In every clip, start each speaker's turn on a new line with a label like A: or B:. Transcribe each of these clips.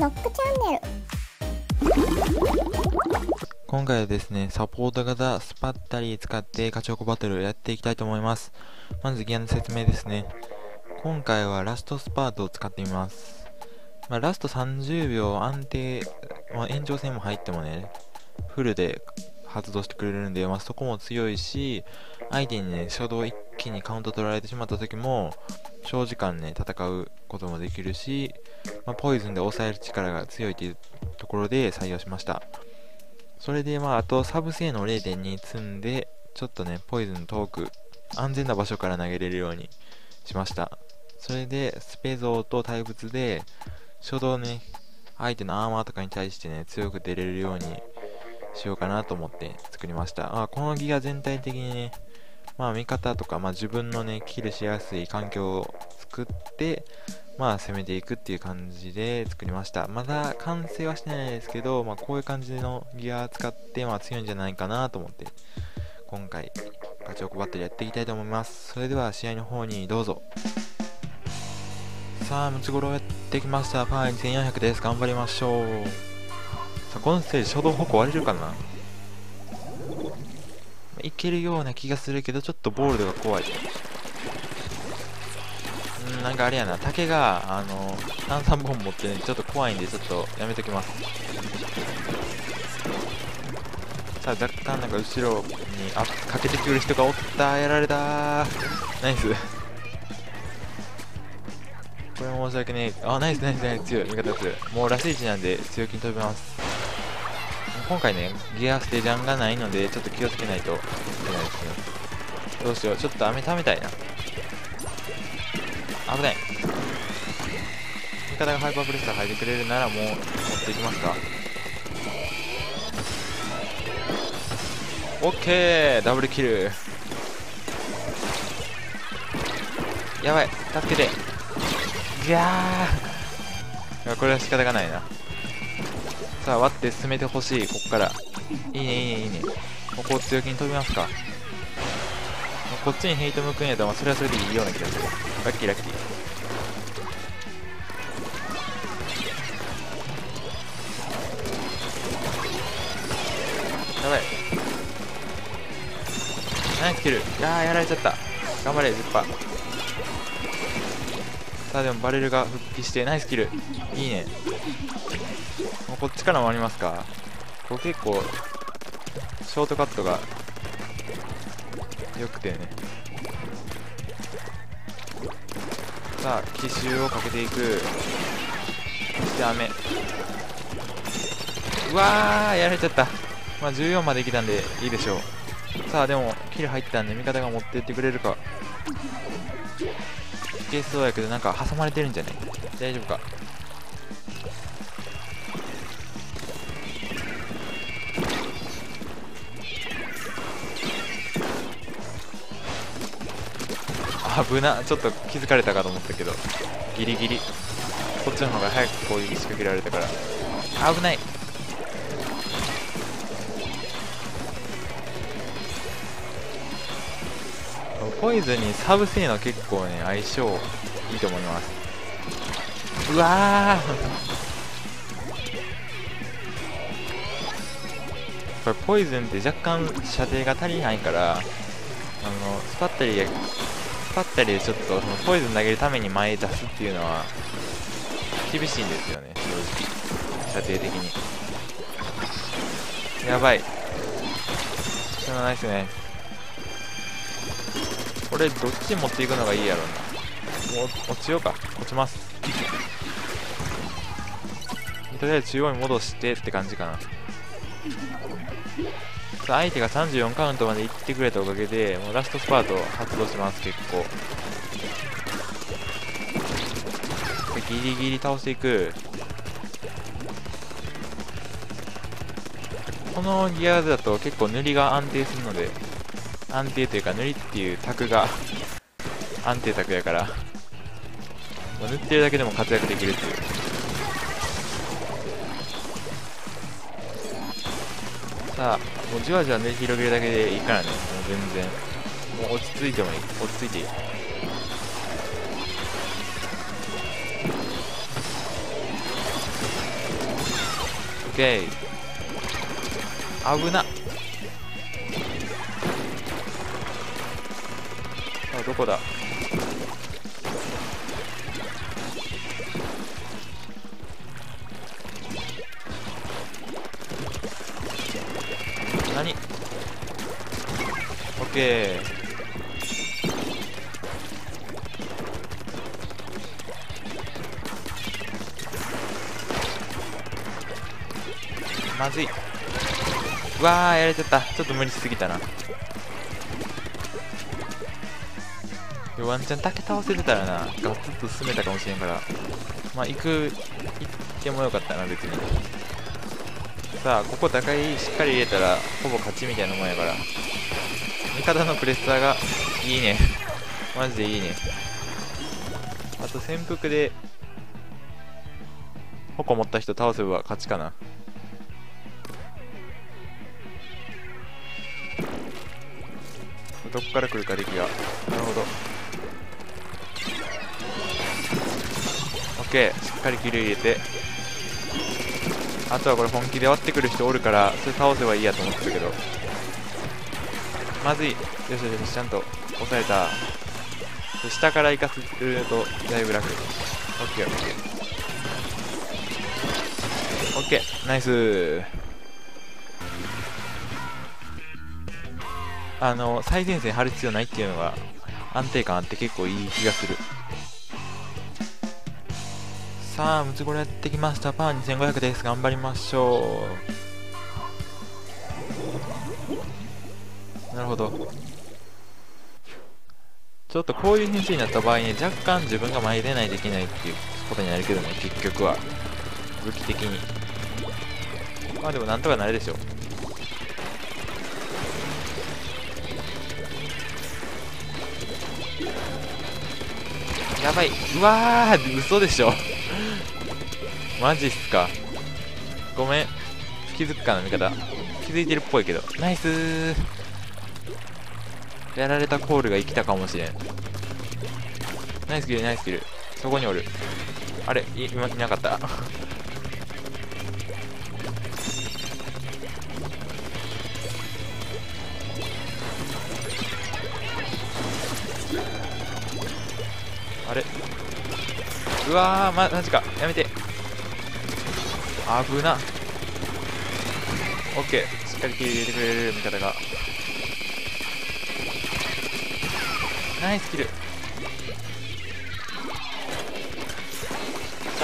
A: ノックチャンネル
B: 今回はですね、サポート型スパッタリー使ってカチョコバトルをやっていきたいと思います。まずギアの説明ですね。今回はラストスパートを使ってみます。まあ、ラスト30秒安定、まあ、延長戦も入ってもね、フルで発動してくれるんで、まあ、そこも強いし、相手にね、初動一気にカウント取られてしまった時も、長時間ね、戦うこともできるし、まあ、ポイズンで抑える力が強いというところで採用しました。それで、まあ、あとサブ性能0.2積んで、ちょっとね、ポイズン遠く、安全な場所から投げれるようにしました。それで、スペゾーと対物で、初動ね、相手のアーマーとかに対してね、強く出れるようにしようかなと思って作りました。あこのギア全体的にね、まあ味方とか、まあ自分のね、キルしやすい環境を作って、まあ攻めていくっていう感じで作りました。まだ完成はしてないですけど、まあこういう感じのギア使って、まあ強いんじゃないかなと思って、今回、ガチョコバッテリーやっていきたいと思います。それでは試合の方にどうぞ。さあ、ムツゴロウやってきました。パー2400です。頑張りましょう。さあ、このステージ、初動歩行割れるかな？いけるような気がするけど、ちょっとボールドが怖い。うん、なんかあれやな、竹が、あの、炭酸ボン持ってね、ちょっと怖いんで、ちょっとやめときます。さあ、若干なんか後ろにあかけてくる人がおった。やられたナイス。これも申し訳ねえ。あ、ナイスナイスナイス、強い。味方強い。もうラス1なんで強気に飛びます。今回ね、ギアステジャンがないので、ちょっと気をつけないといけないですね。どうしよう。ちょっと飴食べたいな。危ない。味方がハイパーブレスター入ってくれるならもう持っていきますか。オッケーダブルキルやばい助けていやーこれは仕方がないなさあ割って進めてほしい。こっから。いいねいいねいいね。ここを強気に飛びますか。こっちにヘイト向くんやったらそれはそれでいいような気がする。ラッキーラッキー。やばい。ナイスキルいやーやられちゃった。頑張れズッパさあでもバレルが復帰してナイスキル。いいね。もうこっちから回りますか？これ結構ショートカットが良くてね。さあ奇襲をかけていく。そして雨うわーやられちゃった。まあ14まで来たんでいいでしょう。さあでもキル入ったんで味方が持ってってくれるか。けそうやけどなんか挟まれてるんじゃない大丈夫か？危なちょっと気づかれたかと思ったけどギリギリ。こっちの方が早く攻撃仕掛けられたから。危ない。ポイズンにサブ性能結構ね相性いいと思います。うわこれポイズンって若干射程が足りないからあのスパッタリースパッタリーでちょっとそのポイズン投げるために前出すっていうのは厳しいんですよね正直。射程的に。やばい。そのナイスナイスこれどっち持っていくのがいいやろうな。もう落ちようか。落ちます。とりあえず中央に戻してって感じかな。相手が34カウントまで行ってくれたおかげでもうラストスパート発動します結構。ギリギリ倒していく。このギアだと結構塗りが安定するので安定というか塗りっていう卓が 安定卓やから塗ってるだけでも活躍できるっていう。さあもうじわじわ塗り広げるだけでいいからね。もう全然。もう落ち着いてもいい。落ち着いていい。オッケー。危な。あどこだ？ケーまずい。うわーやれちゃった。ちょっと無理しすぎたな。ワンチャン竹倒せてたらな。ガツッと進めたかもしれんから。まあ行く行ってもよかったな別に。さあここ高いしっかり入れたらほぼ勝ちみたいなもんやから。味方のプレッサーがいいね。マジでいいね。あと潜伏で矛持った人倒せば勝ちかな。どこから来るか敵が。なるほど。OK しっかりキル入れて。あとはこれ本気で割ってくる人おるからそれ倒せばいいやと思ってたけど。まずい。よしよしよしちゃんと押さえた。下から行かせるとだいぶ楽。OKOKOK ナイス。あの最前線張る必要ないっていうのが安定感あって結構いい気がする。さあムツゴロやってきました。パー2500です。頑張りましょう。なるほど。ちょっとこういう編成になった場合ね若干自分が前出ないといけないっていうことになるけどね結局は。武器的に。まあでもなんとかなるでしょう。やばい。うわー嘘でしょ。マジっすか。ごめん。気づくかな味方。気づいてるっぽいけど。ナイスー。やられたコールが生きたかもしれんナイスキルナイスキルそこにおるあれいいなかった？あれ？うわー、ま、マジか。やめて。危な。オッケー。しっかり切り入れてくれる味方が。ナイスキル。さ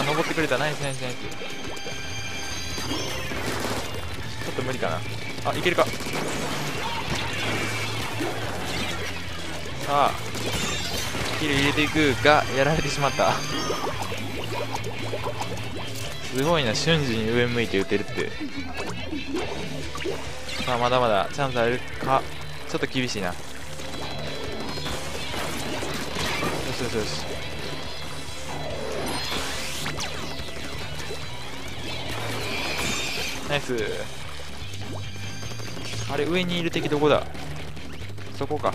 B: あ、登ってくれた。ナイスナイスナイス。ちょっと無理かな。あ、いけるか。さあ、キル入れていくがやられてしまったすごいな瞬時に上向いて打てるってさあまだまだチャンスあるかちょっと厳しいなしよしよしナイス。あれ上にいる敵どこだ？そこか。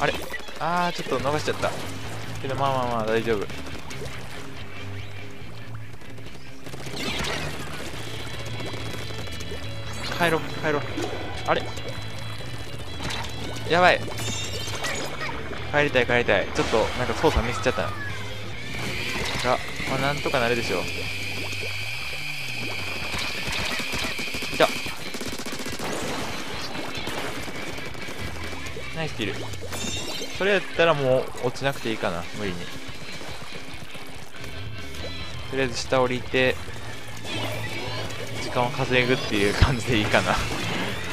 B: あれあーちょっと逃しちゃった。けどまあまあまあ大丈夫。帰ろう帰ろう。あれ？やばい。帰りたい帰りたい。ちょっとなんか操作ミスっちゃった。ながまあなんとかなるでしょう。じゃナイスキル。それやったらもう落ちなくていいかな無理に。とりあえず下降りて時間を稼ぐっていう感じでいいかな。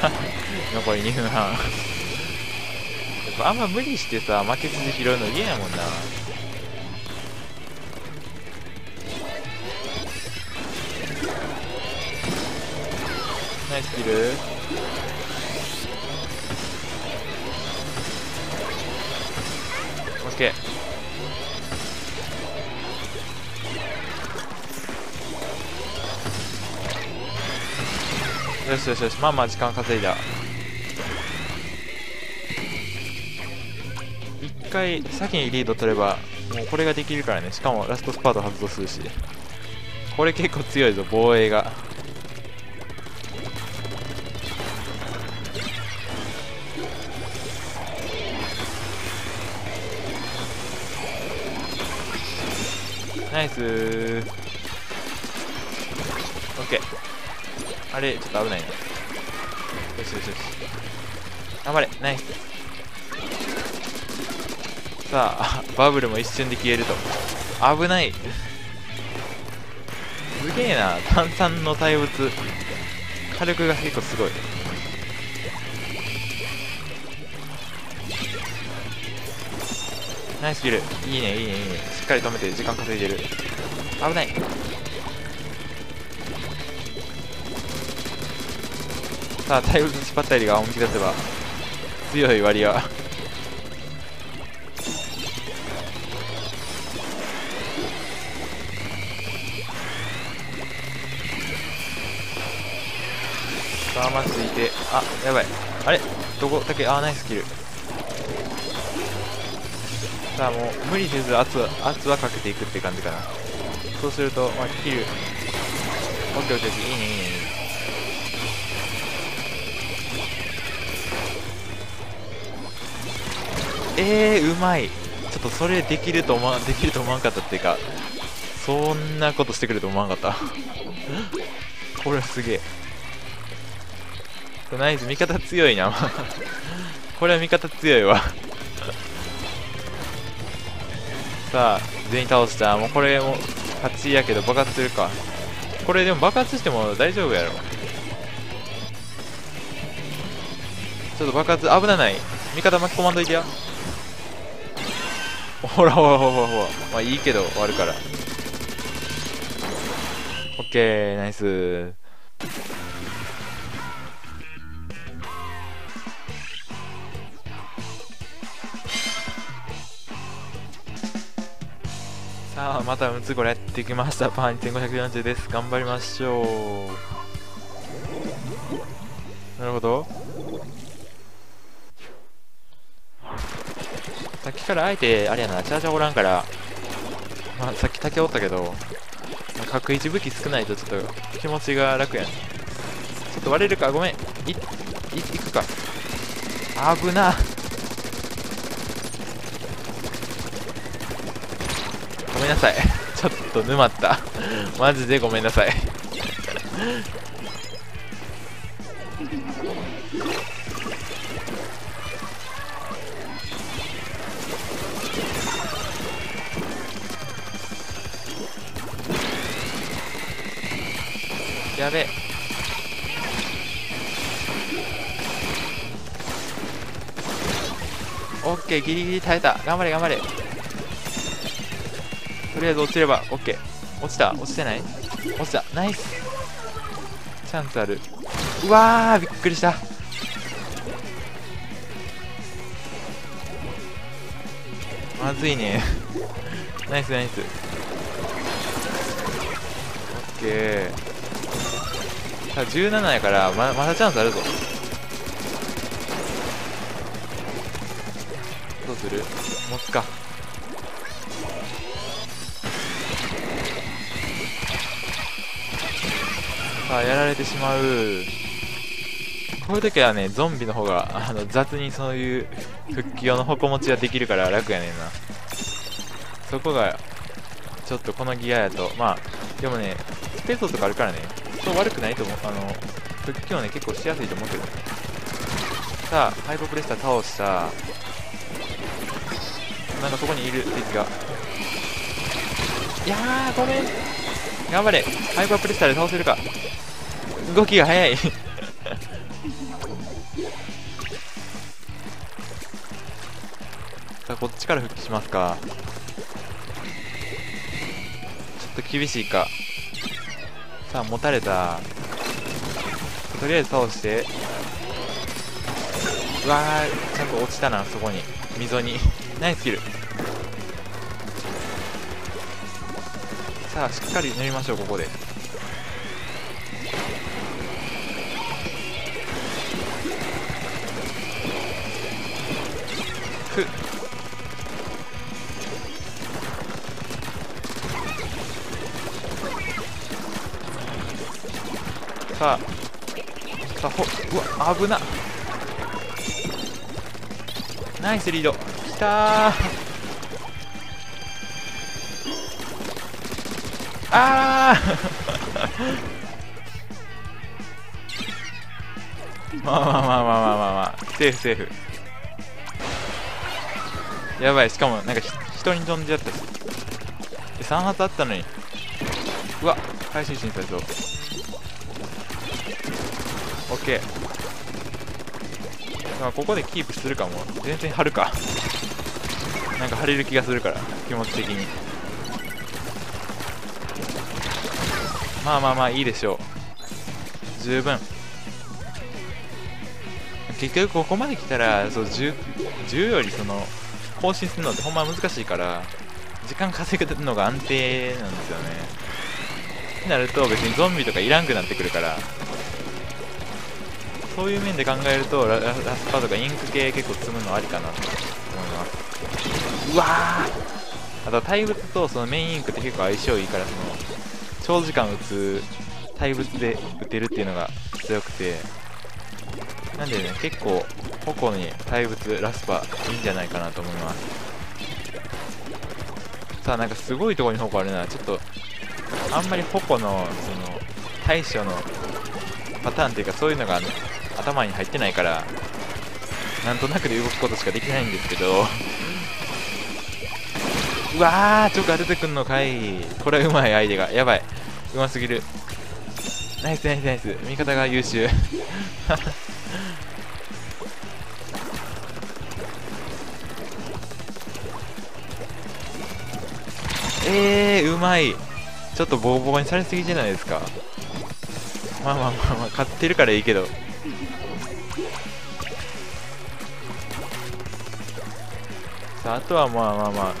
B: 残り2分半。あんま無理してさ負け筋拾うの嫌やもんな。ナイスキル。オッケー。よしよしよしまあまあ時間稼いだ。回先にリード取ればもうこれができるからね。しかもラストスパート発動するし。これ結構強いぞ防衛が。ナイスー。OK あれちょっと危ないなよしよしよし。頑張れ。ナイス。さあバブルも一瞬で消えると。危ない。すげえな。炭酸の対物。火力が結構すごい。ナイスキル。いいねいいねいいね。しっかり止めて時間稼いでる。危ない。さあ対物スパッタリが本気出せば強い割はあまついて。あやばい。あれ？どこだけ？あナイスキル。さあもう無理せず圧は圧はかけていくって感じかな。そうするとまあキル。オッケーオッケーいいねいいねいいね。えー、うまい。ちょっとそれできると思わできると思わんかったっていうかそんなことしてくると思わんかった。これはすげえ。ナイス味方強いな。これは味方強いわ。さあ全員倒した。もうこれも勝ちやけど爆発するか。これでも爆発しても大丈夫やろ。ちょっと爆発危ない。味方巻き込まんといてや。ほらほらほらほらほら。まあいいけど終わるから。オッケーナイス。またムツゴロやってきました。パー2540です。頑張りましょう。なるほど。さっきからあえてあれやなチャージャーおらんから。まあさっき竹おったけど角一武器少ないとちょっと気持ちが楽やんちょっと割れるか？ごめん。いいいくか。危なごめんなさい。ちょっと沼った。マジでごめんなさい。やべオッケーギリギリ耐えた。頑張れ頑張れ。とりあえず落ちればオッケー落ちた？落ちてない？落ちた。ナイス。チャンスある。うわーびっくりした。まずいね。ナイスナイス。オッケー。さあ17やからままだチャンスあるぞ。どうする？持つか。さあやられてしまう。こういう時はねゾンビの方があの雑にそういう復帰用の矛持ちができるから楽やねんな。そこがちょっとこのギアやと。まあでもねスペースとかあるからね。そう悪くないと思う。あの復帰はね結構しやすいと思うけどね。さあハイパープレッシャー倒した。なんかそこにいる敵が。いやーごめん。頑張れ。ハイパープレッシャーで倒せるか。動きが速い。さあこっちから復帰しますか。ちょっと厳しいか。さあ持たれた。とりあえず倒して。うわーちゃんと落ちたなそこに。溝に。ナイスキル。さあしっかり塗りましょうここでく。さあさあほうわ危な。ナイスリード。きたあー。まあまあまあまあまあまあまあ。セーフセーフ。やばいしかもなんか人に飛んじゃったし。3発あったのに。うわ回収審査そうオッケー。まあここでキープするかも。全然張るか。なんか張れる気がするから気持ち的に。まあまあまあいいでしょう。十分。結局ここまで来たらそう 10, 10よりその更新するのってほんま難しいから時間稼ぐのが安定なんですよね。ってなると別にゾンビとかいらんくなってくるからそういう面で考えるとララスパとかインク系結構積むのありかなと思います。うわー。あと対物とそのメインインクって結構相性いいからその長時間打つ対物で打てるっていうのが強くて。なんでね結構矛に対物ラスパいいんじゃないかなと思います。さあなんかすごいところに矛あるな。ちょっとあんまり矛のその対処のパターンっていうかそういうのが頭に入ってないからなんとなくで動くことしかできないんですけど。うわーチョーカー出てくんのかい。これはうまい相手が。やばい。うますぎる。ナイスナイスナイス。味方が優秀。えー、うまい。ちょっとボコボコにされすぎじゃないですか。まあまあまあまあ買ってるからいいけど。さああとはまあまあまあ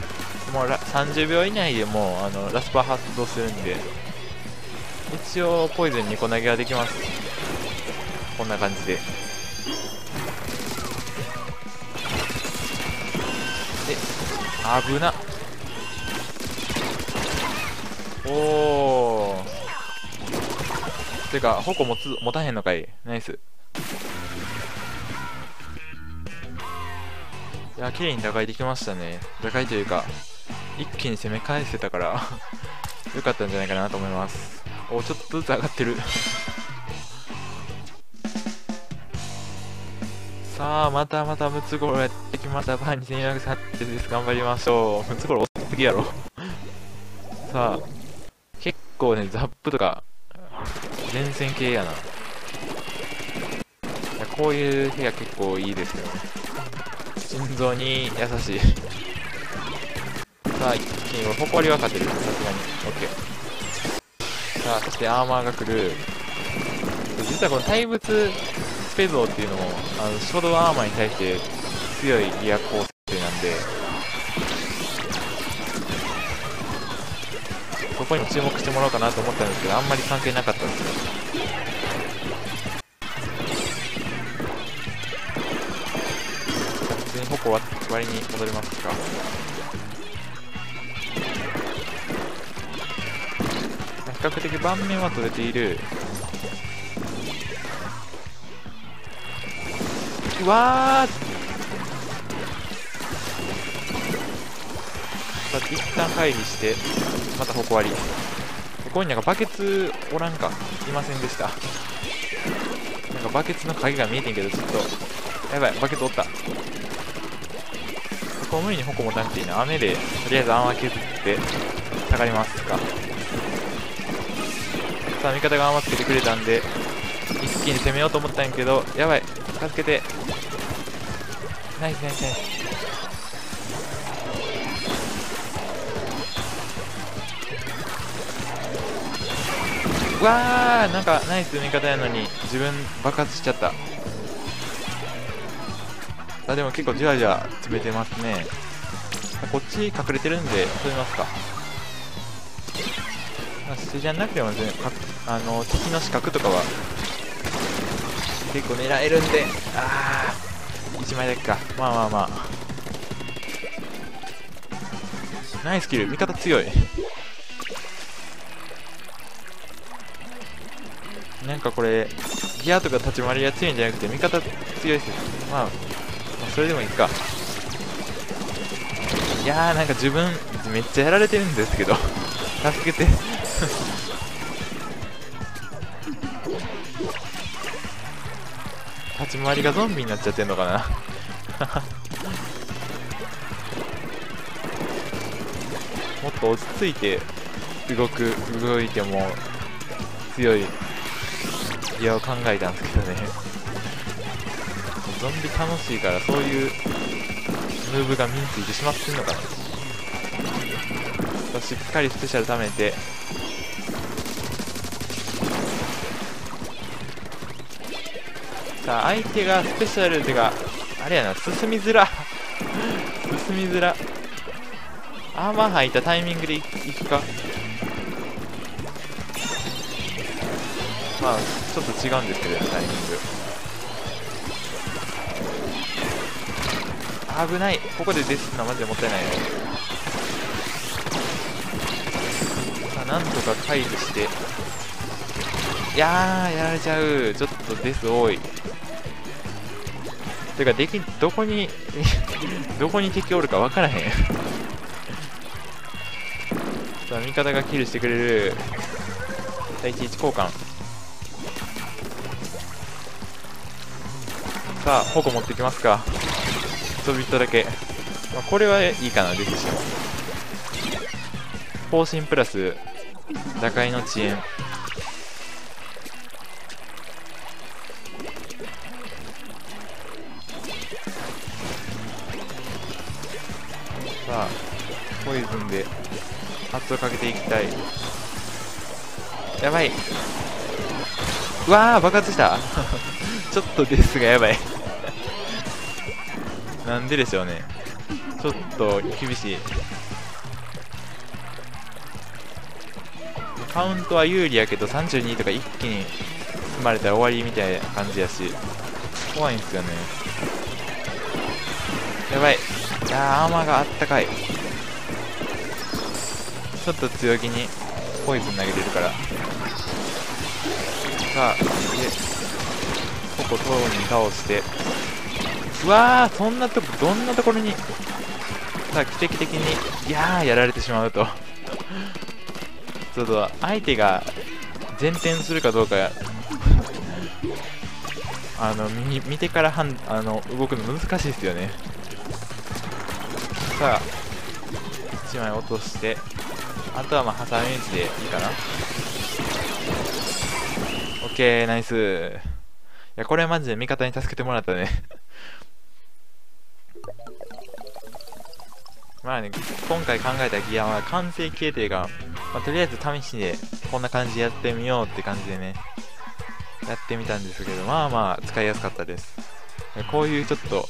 B: もう30秒以内でもうあのラスパー発動するんで。一応ポイズン2個投げはできます。こんな感じで。え危なっ。おおてか矛持つ持たへんのかい？ナイス。いや綺麗に打開できましたね。打開というか一気に攻め返せたから よかったんじゃないかなと思います。おちょっとずつ上がってる。さあまたまたムツゴロやってきました。バー2430です。頑張りましょう。ムツゴロウ遅すぎやろ。さあ構ねザップとか前線系やな。こういう部屋結構いいですよね。心臓に優しい。さあ一気に誇りは勝てる。さすがに。OK さあそしてアーマーが来る。実はこの対物スペゾーっていうのもあの初動アーマーに対して強いギア構成ここに注目してもらおうかなと思ったんですけどあんまり関係なかったんですよこは割に戻りますか。比較的盤面は取れている。うわーさあ一旦回避して。またこ割り。ここになんかバケツおらんか。いませんでした。なんかバケツの影が見えてんけどちょっと。やばいバケツおった。ここ無理に矛持たなくていいな雨でとりあえずアー削って下がりますか。さあ味方が甘つけてくれたんで一気に攻めようと思ったんやけどやばい助けて。ナイスナイスナイス。わーなんかナイス味方やのに自分爆発しちゃった。あでも結構じわじわ詰めてますね。こっち隠れてるんで飛びますか。まあ、じゃなくても全然あの敵の死角とかは結構狙えるんで。ああ1枚だけか。まあまあまあ。ナイスキル味方強い。なんかこれギアとか立ち回りが強いんじゃなくて味方強いですまあまあそれでもいいか。いやーなんか自分めっちゃやられてるんですけど。助けて。立ち回りがゾンビになっちゃってんのかな。もっと落ち着いて動く動いても強い。ギアを考えたんですけどね。ゾンビ楽しいからそういうムーブが身についてしまってんのかな。しっかりスペシャル貯めて。さあ相手がスペシャルてかあれやな進みづら。進みづら。アーマー入ったタイミングでいくか。まあちょっと違うんですけどねタイミング。危ない。ここでデスのマジでもったいないさあなんとか回避して。いやーやられちゃう。ちょっとデス多い。てかできどこに どこに敵おるか分からへん。さあ味方がキルしてくれる。第1一1交換。さあ矛持ってきますか。ちょびっとだけ、まあ、これはいいかな出てし方針プラス打開の遅延。さあポイズンで圧をかけていきたい。やばい。うわー爆発した。ちょっとですがやばい。なんででしょうね。ちょっと厳しい。カウントは有利やけど32とか一気に積まれたら終わりみたいな感じやし怖いんすよね。やばい。いやアーマーがあったかい。ちょっと強気にポイズン投げてるから。さあここ塔に倒して。うわーそんなとこどんなところにさあ奇跡的にいやーやられてしまうと。ちょっと相手が前転するかどうか。あの見見てからはんあの動くの難しいですよね。さあ1枚落としてあとはまあ挟み撃ちでいいかな。オッケーナイス。やこれはマジで味方に助けてもらったね まあね今回考えたギアは完成形というか、まあ、とりあえず試しでこんな感じでやってみようって感じでねやってみたんですけどまあまあ使いやすかったですこういうちょっと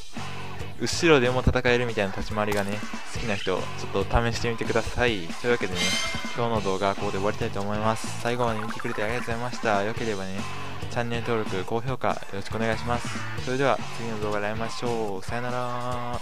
B: 後ろでも戦えるみたいな立ち回りがね、好きな人、ちょっと試してみてください。というわけでね、今日の動画はここで終わりたいと思います。最後まで見てくれてありがとうございました。よければね、チャンネル登録、高評価よろしくお願いします。それでは次の動画で会いましょう。さよなら